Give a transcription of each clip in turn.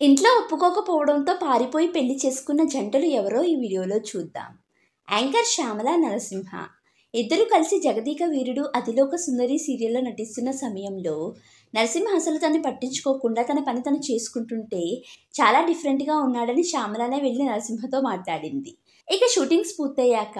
ఇంట్లో ఒప్పుకోకపోవడంతో పారిపోయి పెళ్ళి చేసుకున్న జంటలు ఎవరో ఈ వీడియోలో చూద్దాం. యాంకర్ శ్యామల నరసింహ. ఇద్దరు కలిసి జగదీక వీరుడు అతిలోక సుందరి సీరియల్లో నటిస్తున్న సమయంలో నరసింహ అసలు తను పట్టించుకోకుండా తన పని తను చేసుకుంటుంటే చాలా డిఫరెంట్గా ఉన్నాడని శ్యామలనే వెళ్ళి నరసింహతో మాట్లాడింది. ఇక షూటింగ్స్ పూర్తయ్యాక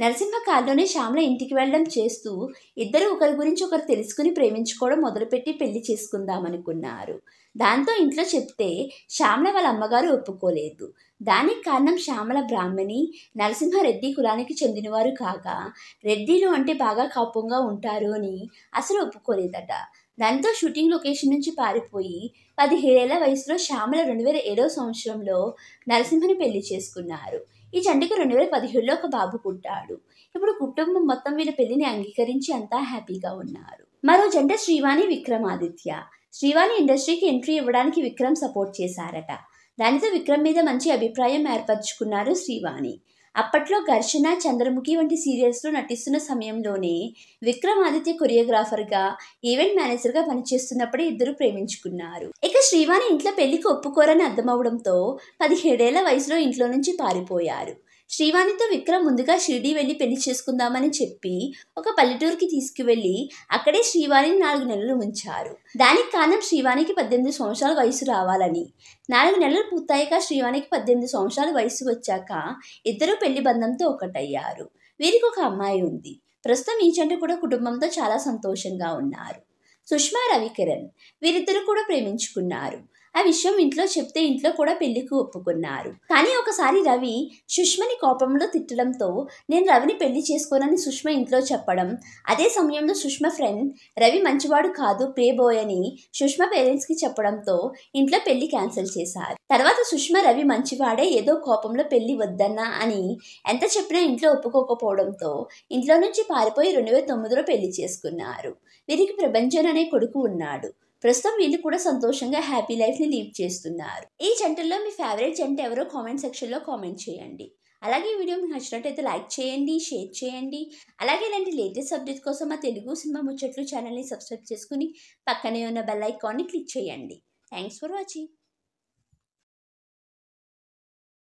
నరసింహ కారులోనే శ్యామల ఇంటికి వెళ్ళడం చేస్తూ ఇద్దరు ఒకరి గురించి ఒకరు తెలుసుకుని ప్రేమించుకోవడం మొదలుపెట్టి పెళ్ళి చేసుకుందామనుకున్నారు. దాంతో ఇంట్లో చెప్తే శ్యామల వాళ్ళ అమ్మగారు ఒప్పుకోలేదు. దానికి కారణం శ్యామల బ్రాహ్మణి నరసింహారెడ్డి కులానికి చెందినవారు కాగా రెడ్డిలు అంటే బాగా కాపంగా ఉంటారు అని అసలు ఒప్పుకోలేదట. దాంతో షూటింగ్ లొకేషన్ నుంచి పారిపోయి పదిహేడేళ్ళ వయసులో శ్యామల రెండు వేల ఏడవ సంవత్సరంలో నరసింహని పెళ్ళి చేసుకున్నారు. ఈ జంటకు రెండు వేల పదిహేడులో ఒక బాబు పుట్టాడు. ఇప్పుడు కుటుంబం మొత్తం వీళ్ళ పెళ్ళిని అంగీకరించి అంతా హ్యాపీగా ఉన్నారు. మరో జంట శ్రీవాణి విక్రమాదిత్య. శ్రీవాణి ఇండస్ట్రీకి ఎంట్రీ ఇవ్వడానికి విక్రమ్ సపోర్ట్ చేశారట. దానితో విక్రమ్ మీద మంచి అభిప్రాయం ఏర్పరచుకున్నారు శ్రీవాణి. అప్పట్లో ఘర్షణ చంద్రముఖి వంటి సీరియల్స్లో నటిస్తున్న సమయంలోనే విక్రమాదిత్య కొరియోగ్రాఫర్గా ఈవెంట్ మేనేజర్గా పనిచేస్తున్నప్పుడే ఇద్దరు ప్రేమించుకున్నారు. ఇక శ్రీవాణి ఇంట్లో పెళ్ళికి ఒప్పుకోరని అర్థమవడంతో పదిహేడేళ్ళ వయసులో ఇంట్లో నుంచి పారిపోయారు. శ్రీవాణితో విక్రమ్ ముందుగా షిరిడి వెళ్ళి పెళ్ళి చేసుకుందామని చెప్పి ఒక పల్లెటూరుకి తీసుకువెళ్ళి అక్కడే శ్రీవాణిని నాలుగు నెలలు ఉంచారు. దానికి కారణం శ్రీవాణికి పద్దెనిమిది సంవత్సరాల వయసు రావాలని. నాలుగు నెలలు పూర్తయ్యాక శ్రీవాణికి పద్దెనిమిది సంవత్సరాల వయసు వచ్చాక ఇద్దరు పెళ్ళి బంధంతో ఒకటయ్యారు. వీరికి ఒక అమ్మాయి ఉంది. ప్రస్తుతం ఈ జంట కూడా కుటుంబంతో చాలా సంతోషంగా ఉన్నారు. సుష్మా రవికిరణ్ వీరిద్దరు కూడా ప్రేమించుకున్నారు. ఆ విషయం ఇంట్లో చెప్తే ఇంట్లో కూడా పెళ్ళికి ఒప్పుకున్నారు. కానీ ఒకసారి రవి సుష్మని కోపంలో తిట్టడంతో నేను రవిని పెళ్ళి చేసుకోనని సుష్మ ఇంట్లో చెప్పడం అదే సమయంలో సుష్మ ఫ్రెండ్ రవి మంచివాడు కాదు ప్లే అని సుష్మ పేరెంట్స్కి చెప్పడంతో ఇంట్లో పెళ్ళి క్యాన్సిల్ చేశారు. తర్వాత సుష్మ రవి మంచివాడే ఏదో కోపంలో పెళ్ళి వద్దన్నా అని ఎంత చెప్పినా ఇంట్లో ఒప్పుకోకపోవడంతో ఇంట్లో నుంచి పారిపోయి రెండు వేల తొమ్మిదిలో పెళ్ళి చేసుకున్నారు. వీరికి ప్రభంజన్ అనే కొడుకు ఉన్నాడు. ప్రస్తుతం వీళ్ళు కూడా సంతోషంగా హ్యాపీ లైఫ్ని లీవ్ చేస్తున్నారు. ఈ జంటల్లో మీ ఫేవరెట్ జంట ఎవరో కామెంట్ సెక్షన్లో కామెంట్ చేయండి. అలాగే ఈ వీడియో మీకు నచ్చినట్టయితే లైక్ చేయండి షేర్ చేయండి. అలాగే ఇలాంటి లేటెస్ట్ సబ్జెక్ట్ కోసం మా తెలుగు సినిమా ముచ్చట్లు ఛానల్ని సబ్స్క్రైబ్ చేసుకుని పక్కనే ఉన్న బెల్ ఐకాన్ని క్లిక్ చేయండి. Thanks for watching